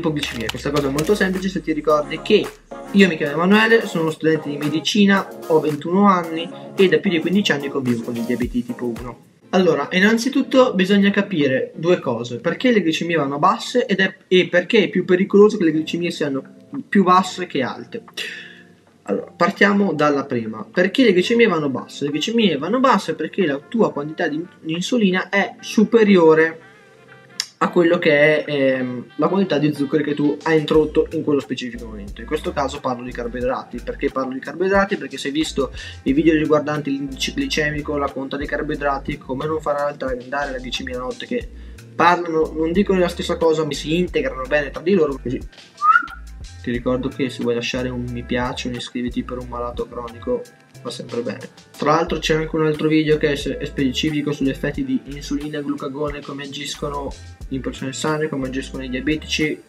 Ipoglicemia, questa cosa è molto semplice se ti ricordi che io mi chiamo Emanuele, sono uno studente di medicina, ho 21 anni e da più di 15 anni convivo con il diabete tipo 1. Allora, innanzitutto bisogna capire due cose, perché le glicemie vanno basse ed è, e perché è più pericoloso che le glicemie siano più basse che alte. Allora, partiamo dalla prima. Perché le glicemie vanno basse? Le glicemie vanno basse perché la tua quantità di insulina è superiore a quello che è ehm, la quantità di zuccheri che tu hai introdotto in quello specifico momento. In questo caso parlo di carboidrati. Perché parlo di carboidrati? Perché se hai visto i video riguardanti l'indice glicemico, la conta dei carboidrati, come non far andare la glicemia notte, che parlano, non dicono la stessa cosa, ma si integrano bene tra di loro, ti ricordo che se vuoi lasciare un mi piace o iscriviti per un malato cronico va sempre bene. Tra l'altro c'è anche un altro video che è specifico sugli effetti di insulina e glucagone, come agiscono in persone sane, come agiscono i diabetici,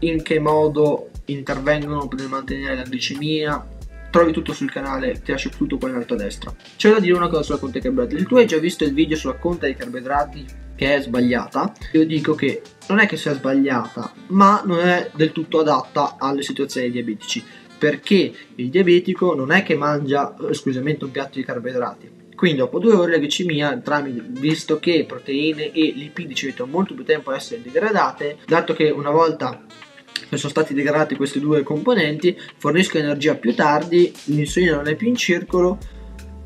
in che modo intervengono per mantenere la glicemia. Trovi tutto sul canale, ti lascio tutto qua in alto a destra. C'è da dire una cosa sulla conta dei carboidrati. Tu hai già visto il video sulla conta dei carboidrati che è sbagliata? Io dico che non è che sia sbagliata, ma non è del tutto adatta alle situazioni diabetici perché il diabetico non è che mangia esclusivamente un piatto di carboidrati. Quindi dopo due ore la glicemia, visto che proteine e lipidi ci mettono molto più tempo a essere degradate, dato che una volta che sono stati degradati questi due componenti, forniscono energia più tardi, l'insulina non è più in circolo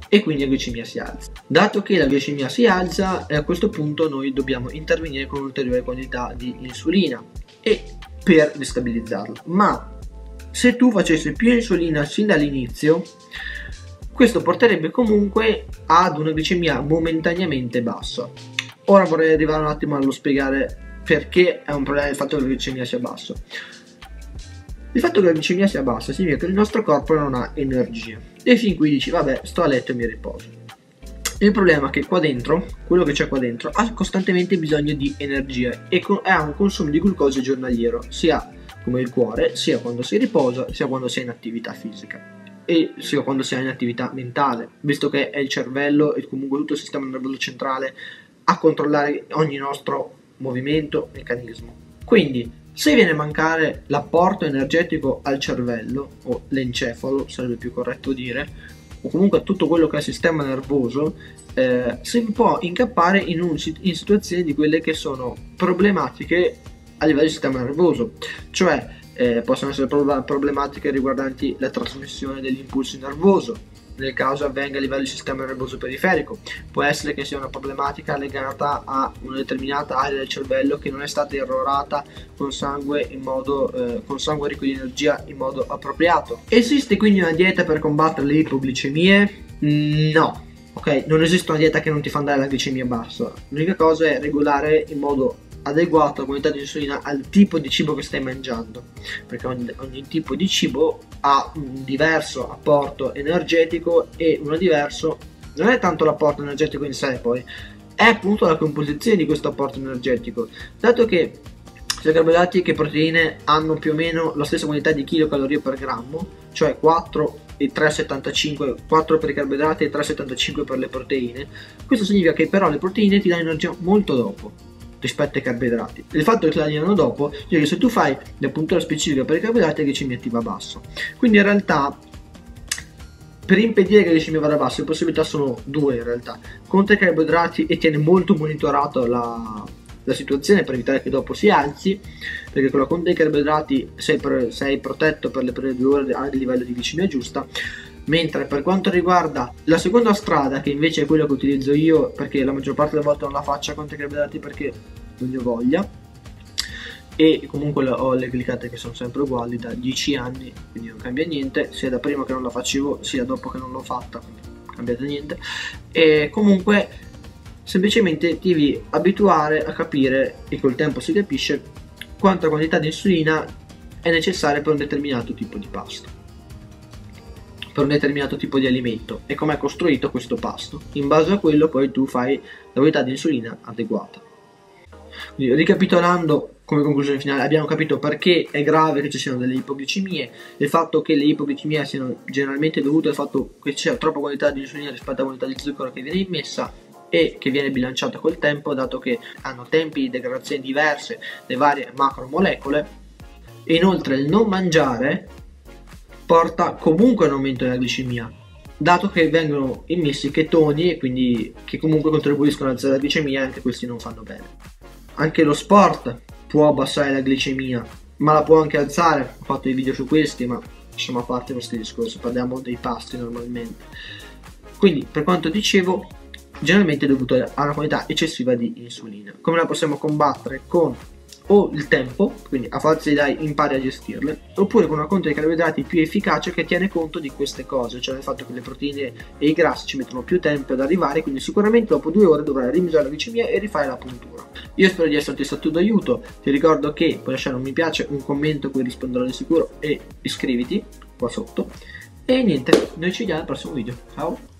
e quindi la glicemia si alza. Dato che la glicemia si alza, a questo punto noi dobbiamo intervenire con un'ulteriore quantità di insulina e per destabilizzarla. Ma se tu facessi più insulina sin dall'inizio, questo porterebbe comunque ad una glicemia momentaneamente bassa. Ora vorrei arrivare un attimo allo spiegare perché è un problema il fatto che la glicemia sia bassa. Il fatto che la glicemia sia bassa significa che il nostro corpo non ha energia e fin qui dici vabbè sto a letto e mi riposo. Il problema è che qua dentro, quello che c'è qua dentro, ha costantemente bisogno di energia e ha un consumo di glucosio giornaliero, sia come il cuore, sia quando si riposa, sia quando si è in attività fisica e sia quando si è in attività mentale, visto che è il cervello e comunque tutto il sistema nervoso centrale a controllare ogni nostro movimento, meccanismo. Quindi, se viene a mancare l'apporto energetico al cervello, o l'encefalo sarebbe più corretto dire, o comunque tutto quello che è il sistema nervoso, eh, si può incappare in, un, in situazioni di quelle che sono problematiche a livello di sistema nervoso, cioè eh, possono essere problematiche riguardanti la trasmissione dell'impulso nervoso, nel caso avvenga a livello di sistema nervoso periferico. Può essere che sia una problematica legata a una determinata area del cervello che non è stata irrorata con sangue, modo, eh, con sangue ricco di energia in modo appropriato. Esiste quindi una dieta per combattere le ipoglicemie? No. Ok, non esiste una dieta che non ti fa andare alla glicemia bassa. L'unica cosa è regolare in modo adeguato la quantità di insulina al tipo di cibo che stai mangiando, perché ogni, ogni tipo di cibo ha un diverso apporto energetico e uno diverso, non è tanto l'apporto energetico in sé poi, è appunto la composizione di questo apporto energetico, dato che sia carboidrati che proteine hanno più o meno la stessa quantità di chilocalorie per grammo, cioè 4 e 3,75, 4 per i carboidrati e 3,75 per le proteine. Questo significa che però le proteine ti danno energia molto dopo rispetto ai carboidrati. Il fatto che la diano dopo, cioè se tu fai la puntura specifica per i carboidrati la glicemia ti va basso. Quindi in realtà per impedire che la glicemia vada basso le possibilità sono due in realtà. Conta i carboidrati e tiene molto monitorato la, la situazione per evitare che dopo si alzi, perché con la conta dei carboidrati sei, sei protetto per le prime due ore a livello di glicemia giusta Mentre per quanto riguarda la seconda strada, che invece è quella che utilizzo io, perché la maggior parte delle volte non la faccio a conti carboidrati perché non ne ho voglia, e comunque ho le glicate che sono sempre uguali da 10 anni, quindi non cambia niente, sia da prima che non la facevo, sia dopo che non l'ho fatta, quindi non cambia niente. E comunque semplicemente devi abituare a capire, e col tempo si capisce, quanta quantità di insulina è necessaria per un determinato tipo di pasto per un determinato tipo di alimento e come è costruito questo pasto. In base a quello poi tu fai la quantità di insulina adeguata. Quindi, ricapitolando come conclusione finale abbiamo capito perché è grave che ci siano delle ipoglicemie, il fatto che le ipoglicemie siano generalmente dovute al fatto che c'è troppa quantità di insulina rispetto alla quantità di zucchero che viene immessa e che viene bilanciata col tempo dato che hanno tempi di degradazione diverse le varie macromolecole E inoltre il non mangiare porta comunque a un aumento della glicemia, dato che vengono immessi chetoni e quindi che comunque contribuiscono ad alzare la glicemia e anche questi non fanno bene. Anche lo sport può abbassare la glicemia, ma la può anche alzare. Ho fatto dei video su questi, ma lasciamo a parte questi discorsi, parliamo dei pasti normalmente. Quindi, per quanto dicevo, generalmente è dovuto a una quantità eccessiva di insulina. Come la possiamo combattere? Con o il tempo, quindi a forza di dai impari a gestirle, oppure con una conta di carboidrati più efficace che tiene conto di queste cose, cioè del fatto che le proteine e i grassi ci mettono più tempo ad arrivare, quindi sicuramente dopo due ore dovrai rimisurare la glicemia e rifare la puntura. Io spero di esserti stato d'aiuto, ti ricordo che puoi lasciare un mi piace, un commento cui risponderò di sicuro e iscriviti qua sotto. E niente, noi ci vediamo al prossimo video. Ciao!